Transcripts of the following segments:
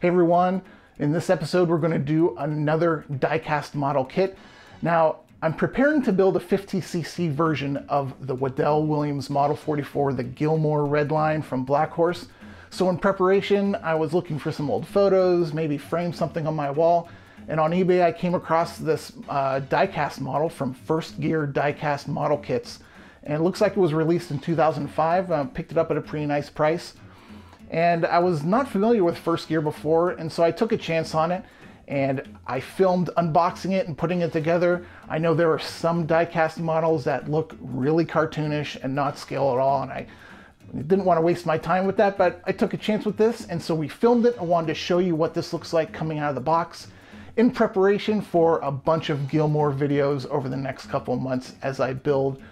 Hey everyone, in this episode we're going to do another diecast model kit. Now, I'm preparing to build a 50cc version of the Wedell-Williams Model 44, the Gilmore Red Lion from Black Horse. So in preparation, I was looking for some old photos, maybe frame something on my wall, and on eBay I came across this uh, diecast model from First Gear Diecast Model Kits and it looks like it was released in 2005. I picked it up at a pretty nice price. And I was not familiar with First Gear before, and so I took a chance on it and I filmed unboxing it and putting it together. I know there are some diecast models that look really cartoonish and not scale at all, and I didn't want to waste my time with that, but I took a chance with this, and so we filmed it. I wanted to show you what this looks like coming out of the box in preparation for a bunch of Gilmore videos over the next couple months as I build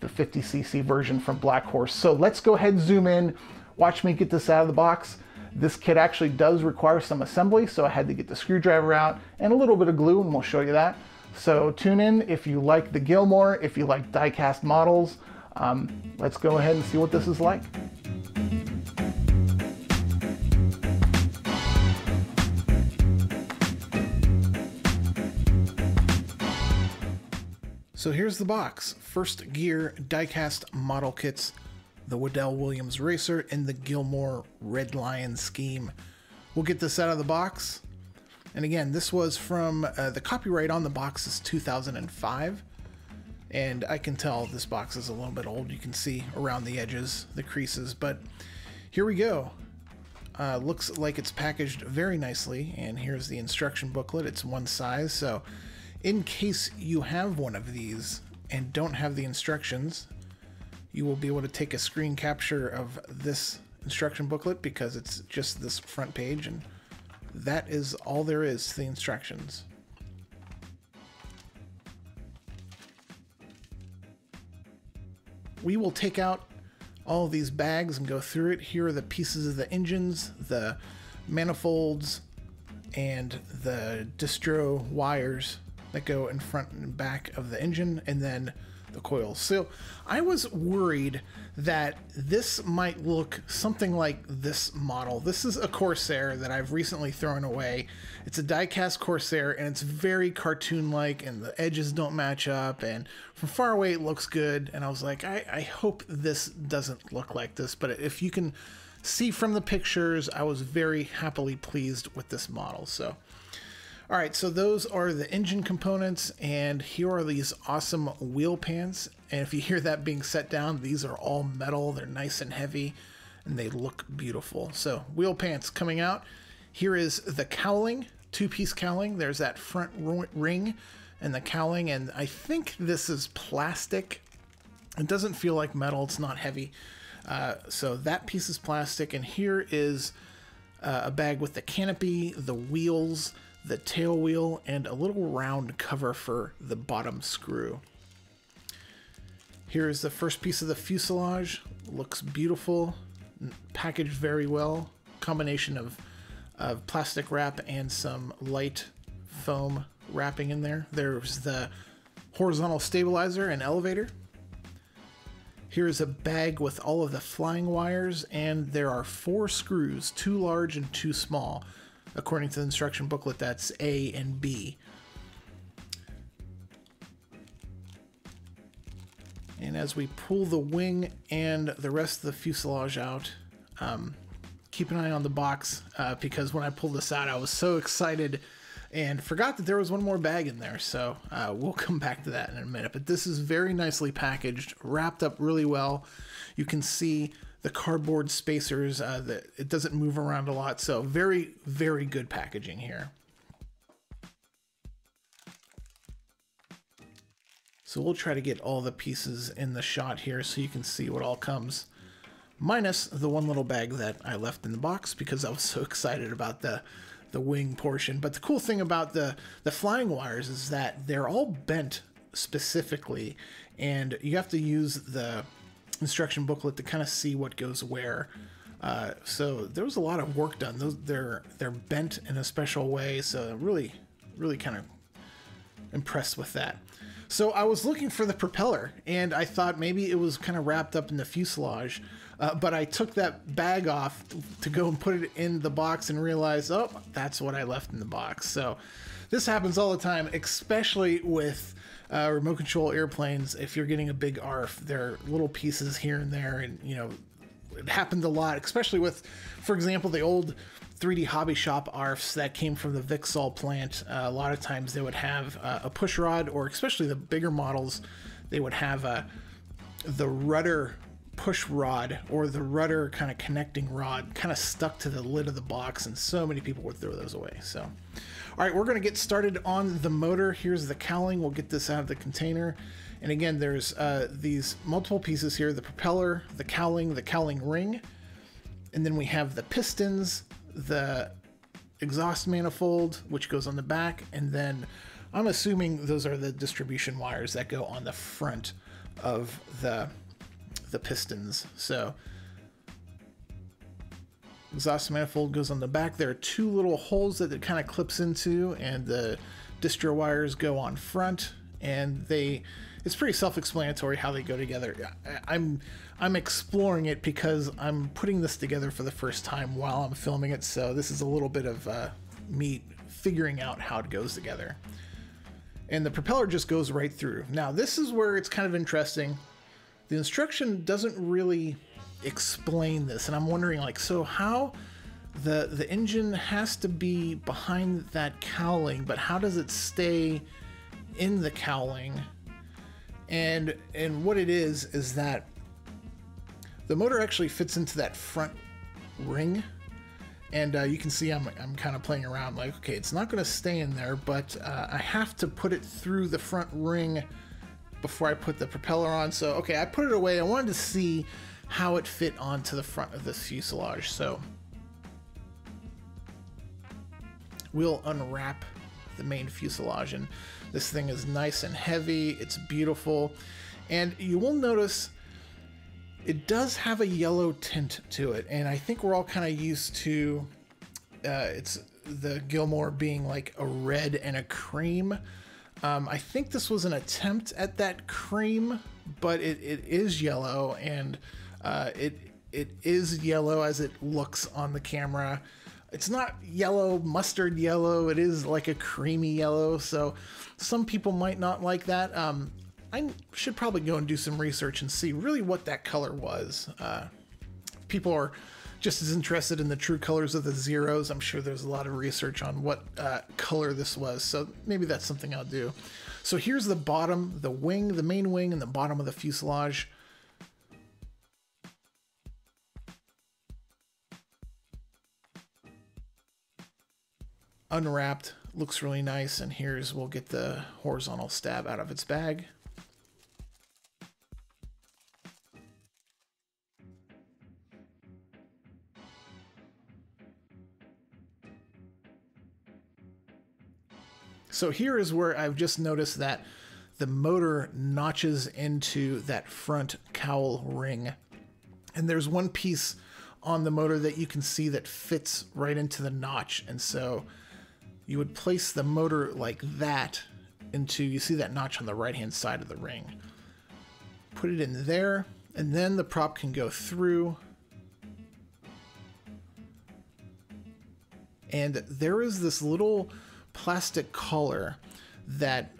the 50cc version from Black Horse. So let's go ahead and zoom in, watch me get this out of the box. This kit actually does require some assembly, so I had to get the screwdriver out and a little bit of glue, and we'll show you that. So tune in if you like the Gilmore, if you like die-cast models. Um, let's go ahead and see what this is like. So here's the box. First Gear diecast model kits, the Wedell-Williams Racer, and the Gilmore Red Lion scheme. We'll get this out of the box. And again, this was from uh, the copyright on the box is 2005. And I can tell this box is a little bit old. You can see around the edges, the creases. But here we go. Uh, looks like it's packaged very nicely. And here's the instruction booklet. It's one size, so in case you have one of these and don't have the instructions, you will be able to take a screen capture of this instruction booklet because it's just this front page and that is all there is to the instructions. We will take out all these bags and go through it. Here are the pieces of the engines, the manifolds, and the distro wires that go in front and back of the engine and then the coils. So I was worried that this might look something like this model. This is a Corsair that I've recently thrown away. It's a diecast Corsair and it's very cartoon-like and the edges don't match up and from far away it looks good and I was like, I, I hope this doesn't look like this, but if you can see from the pictures, I was very happily pleased with this model. So all right, so those are the engine components, and here are these awesome wheel pants. And if you hear that being set down, these are all metal. They're nice and heavy, and they look beautiful. So wheel pants coming out. Here is the cowling, two-piece cowling. There's that front ring and the cowling, and I think this is plastic. It doesn't feel like metal. It's not heavy. Uh, so that piece is plastic, and here is uh, a bag with the canopy, the wheels, the tail wheel, and a little round cover for the bottom screw. Here's the first piece of the fuselage. Looks beautiful, packaged very well. Combination of, of plastic wrap and some light foam wrapping in there. There's the horizontal stabilizer and elevator. Here's a bag with all of the flying wires, and there are four screws, two large and two small according to the instruction booklet, that's A and B. And as we pull the wing and the rest of the fuselage out, um, keep an eye on the box uh, because when I pulled this out, I was so excited and forgot that there was one more bag in there. So uh, we'll come back to that in a minute. But this is very nicely packaged, wrapped up really well. You can see the cardboard spacers uh, that it doesn't move around a lot. So very, very good packaging here. So we'll try to get all the pieces in the shot here so you can see what all comes. Minus the one little bag that I left in the box because I was so excited about the the wing portion. But the cool thing about the, the flying wires is that they're all bent specifically and you have to use the instruction booklet to kind of see what goes where. Uh, so there was a lot of work done. Those they're they're bent in a special way. So really, really kind of impressed with that. So I was looking for the propeller, and I thought maybe it was kind of wrapped up in the fuselage. Uh, but I took that bag off to go and put it in the box and realized, oh, that's what I left in the box. So this happens all the time, especially with uh, remote control airplanes. If you're getting a big ARF, there are little pieces here and there, and you know, it happened a lot, especially with, for example, the old 3D Hobby Shop ARFs that came from the Vixol plant. Uh, a lot of times they would have uh, a push rod, or especially the bigger models, they would have uh, the rudder push rod or the rudder kind of connecting rod kind of stuck to the lid of the box, and so many people would throw those away. So, all right, we're to get started on the motor. Here's the cowling. We'll get this out of the container. And again, there's uh, these multiple pieces here, the propeller, the cowling, the cowling ring, and then we have the pistons, the exhaust manifold, which goes on the back, and then I'm assuming those are the distribution wires that go on the front of the the pistons. So exhaust manifold goes on the back. There are two little holes that it kind of clips into, and the distro wires go on front, and they it's pretty self-explanatory how they go together. I'm I'm exploring it because I'm putting this together for the first time while I'm filming it, so this is a little bit of uh, me figuring out how it goes together. And the propeller just goes right through. Now this is where it's kind of interesting. The instruction doesn't really explain this, and I'm wondering like, so how the the engine has to be behind that cowling, but how does it stay in the cowling? and and what it is is that the motor actually fits into that front ring and uh, you can see I'm, I'm kind of playing around like okay it's not going to stay in there but uh, I have to put it through the front ring before I put the propeller on so okay I put it away I wanted to see how it fit onto the front of this fuselage. So we'll unwrap the main fuselage and this thing is nice and heavy, it's beautiful, and you will notice it does have a yellow tint to it, and I think we're all kind of used to uh, it's the Gilmore being like a red and a cream. Um, I think this was an attempt at that cream, but it, it is yellow, and uh, it it is yellow as it looks on the camera. It's not yellow, mustard yellow. It is like a creamy yellow. So some people might not like that. Um, I should probably go and do some research and see really what that color was. Uh, people are just as interested in the true colors of the zeros. I'm sure there's a lot of research on what uh, color this was, so maybe that's something I'll do. So here's the bottom, the wing, the main wing, and the bottom of the fuselage. Unwrapped, looks really nice. And here's, we'll get the horizontal stab out of its bag. So here is where I've just noticed that the motor notches into that front cowl ring. And there's one piece on the motor that you can see that fits right into the notch. And so you would place the motor like that into, you see that notch on the right hand side of the ring. Put it in there, and then the prop can go through. And there is this little plastic collar that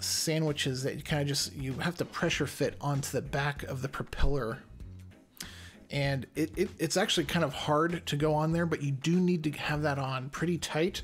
sandwiches that you kind of just, you have to pressure fit onto the back of the propeller and it, it, it's actually kind of hard to go on there, but you do need to have that on pretty tight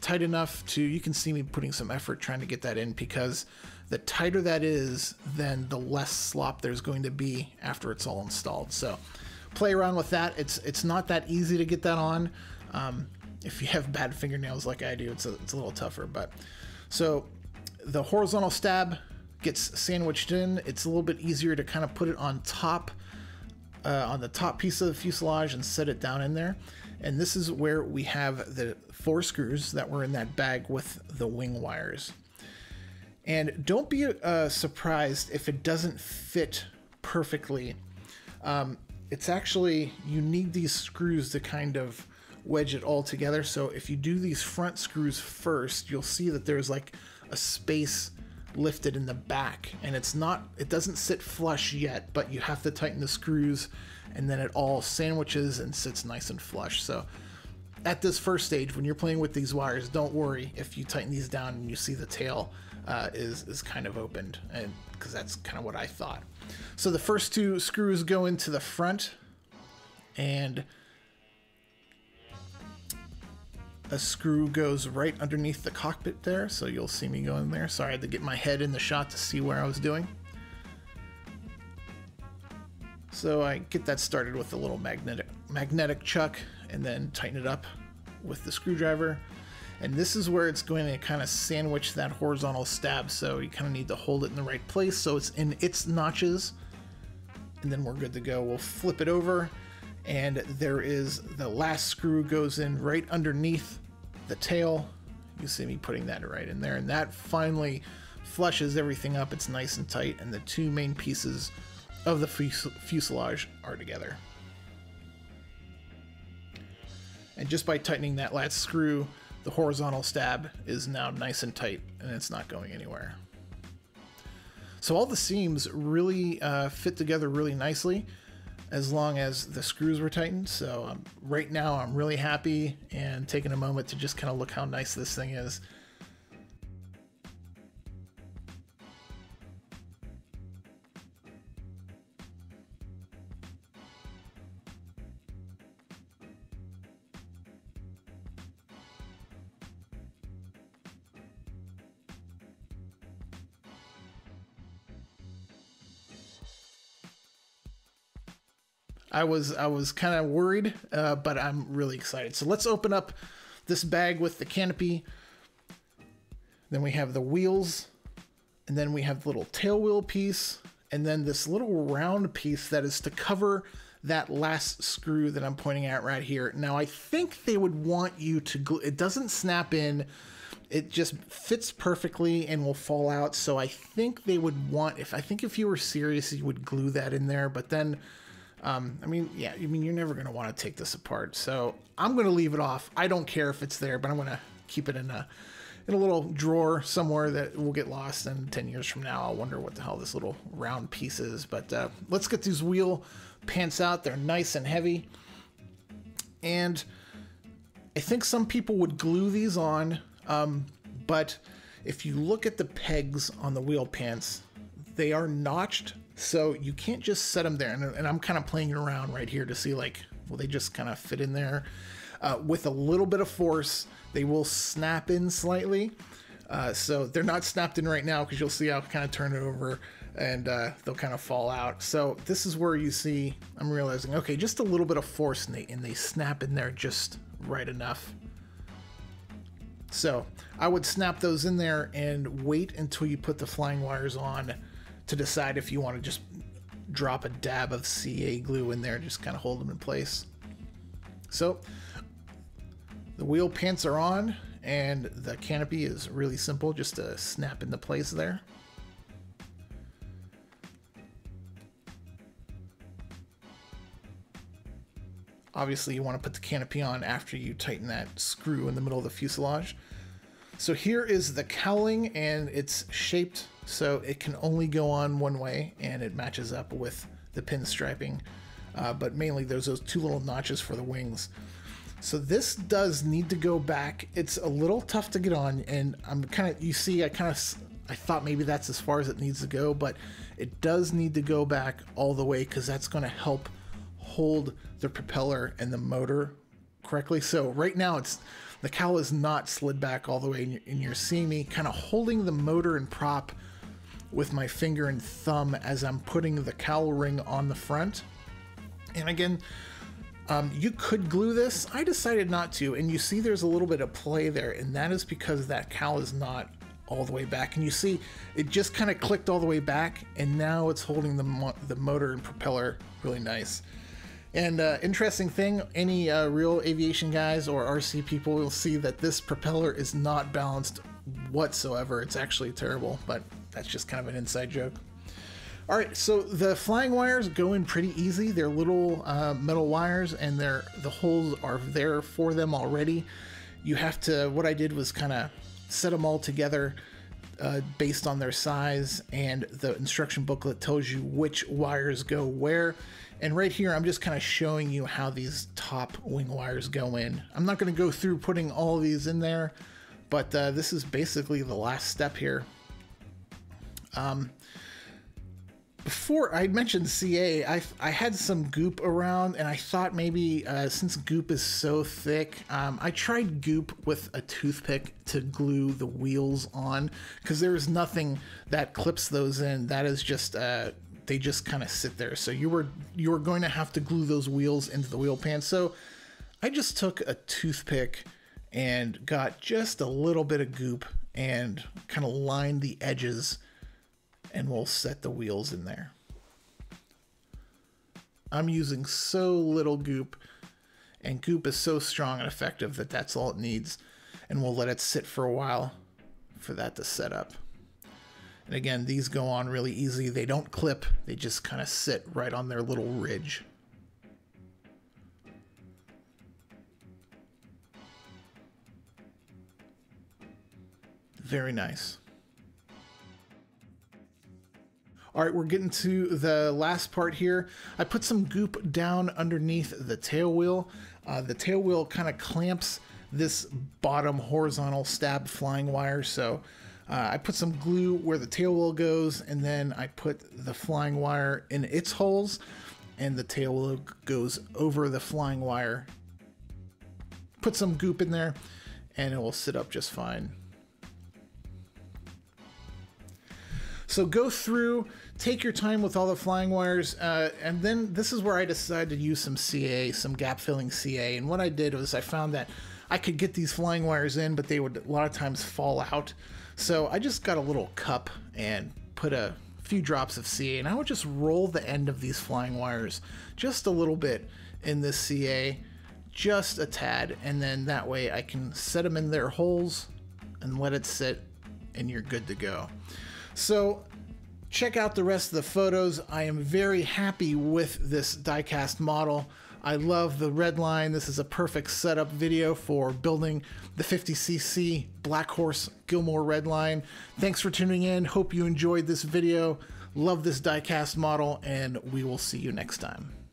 tight enough to you can see me putting some effort trying to get that in because the tighter that is then the less slop there's going to be after it's all installed. So play around with that. It's it's not that easy to get that on. Um, if you have bad fingernails like I do it's a, it's a little tougher but so the horizontal stab gets sandwiched in. It's a little bit easier to kind of put it on top uh, on the top piece of the fuselage and set it down in there and this is where we have the four screws that were in that bag with the wing wires. And don't be uh, surprised if it doesn't fit perfectly. Um, it's actually, you need these screws to kind of wedge it all together. So if you do these front screws first, you'll see that there's like a space lifted in the back and it's not it doesn't sit flush yet but you have to tighten the screws and then it all sandwiches and sits nice and flush. So at this first stage when you're playing with these wires don't worry if you tighten these down and you see the tail uh, is is kind of opened and because that's kind of what I thought. So the first two screws go into the front and a screw goes right underneath the cockpit there, so you'll see me going there. Sorry, I had to get my head in the shot to see where I was doing. So I get that started with a little magnetic magnetic chuck and then tighten it up with the screwdriver. And this is where it's going to kind of sandwich that horizontal stab, so you kind of need to hold it in the right place so it's in its notches. And then we're good to go. We'll flip it over and there is the last screw goes in right underneath the tail. You see me putting that right in there, and that finally flushes everything up. It's nice and tight, and the two main pieces of the fuselage are together. And just by tightening that last screw, the horizontal stab is now nice and tight, and it's not going anywhere. So all the seams really uh, fit together really nicely as long as the screws were tightened. So um, right now I'm really happy and taking a moment to just kind of look how nice this thing is. I was I was kind of worried, uh, but I'm really excited. So let's open up this bag with the canopy. Then we have the wheels, and then we have the little tail wheel piece, and then this little round piece that is to cover that last screw that I'm pointing at right here. Now I think they would want you to glue. It doesn't snap in. It just fits perfectly and will fall out. So I think they would want if I think if you were serious, you would glue that in there. But then um, I mean, yeah, I mean, you're never going to want to take this apart. So I'm going to leave it off. I don't care if it's there, but I'm going to keep it in a, in a little drawer somewhere that will get lost. And 10 years from now, I'll wonder what the hell this little round piece is. But uh, let's get these wheel pants out. They're nice and heavy. And I think some people would glue these on. Um, but if you look at the pegs on the wheel pants, they are notched so you can't just set them there. And, and I'm kind of playing around right here to see like, will they just kind of fit in there? Uh, with a little bit of force, they will snap in slightly. Uh, so they're not snapped in right now because you'll see I'll kind of turn it over and uh, they'll kind of fall out. So this is where you see I'm realizing, okay, just a little bit of force and they, and they snap in there just right enough. So I would snap those in there and wait until you put the flying wires on to decide if you want to just drop a dab of CA glue in there, just kind of hold them in place. So the wheel pants are on and the canopy is really simple, just to snap into place there. Obviously you want to put the canopy on after you tighten that screw in the middle of the fuselage. So here is the cowling and it's shaped so it can only go on one way and it matches up with the pinstriping. Uh, but mainly there's those two little notches for the wings. So this does need to go back. It's a little tough to get on and I'm kind of, you see, I kind of, I thought maybe that's as far as it needs to go, but it does need to go back all the way because that's going to help hold the propeller and the motor correctly. So right now it's the cowl is not slid back all the way and you're seeing me kind of holding the motor and prop with my finger and thumb as I'm putting the cowl ring on the front. And again, um, you could glue this. I decided not to, and you see there's a little bit of play there, and that is because that cowl is not all the way back. And you see it just kind of clicked all the way back, and now it's holding the, mo the motor and propeller really nice. And uh, interesting thing, any uh, real aviation guys or RC people will see that this propeller is not balanced whatsoever. It's actually terrible, but that's just kind of an inside joke. All right, so the flying wires go in pretty easy. They're little uh, metal wires, and they're the holes are there for them already. You have to. What I did was kind of set them all together uh, based on their size, and the instruction booklet tells you which wires go where. And right here, I'm just kind of showing you how these top wing wires go in. I'm not going to go through putting all these in there, but uh, this is basically the last step here. Um, before I mentioned CA, I, I had some goop around, and I thought maybe uh, since goop is so thick, um, I tried goop with a toothpick to glue the wheels on because there's nothing that clips those in. That is just uh, they just kind of sit there. So you were you were going to have to glue those wheels into the wheel pan. So I just took a toothpick and got just a little bit of goop and kind of lined the edges and we'll set the wheels in there. I'm using so little goop and goop is so strong and effective that that's all it needs and we'll let it sit for a while for that to set up. And again, these go on really easy. They don't clip, they just kind of sit right on their little ridge. Very nice. All right, we're getting to the last part here. I put some goop down underneath the tail wheel. Uh, the tail wheel kind of clamps this bottom horizontal stab flying wire. So uh, I put some glue where the tail wheel goes, and then I put the flying wire in its holes, and the tail wheel goes over the flying wire. Put some goop in there, and it will sit up just fine. So go through, take your time with all the flying wires, uh, and then this is where I decided to use some CA, some gap filling CA. And what I did was I found that I could get these flying wires in, but they would a lot of times fall out. So I just got a little cup and put a few drops of CA, and I would just roll the end of these flying wires just a little bit in this CA, just a tad, and then that way I can set them in their holes and let it sit, and you're good to go. So check out the rest of the photos. I am very happy with this diecast model. I love the Red Lion. This is a perfect setup video for building the 50cc Black Horse Gilmore Red Lion. Thanks for tuning in. Hope you enjoyed this video. Love this diecast model, and we will see you next time.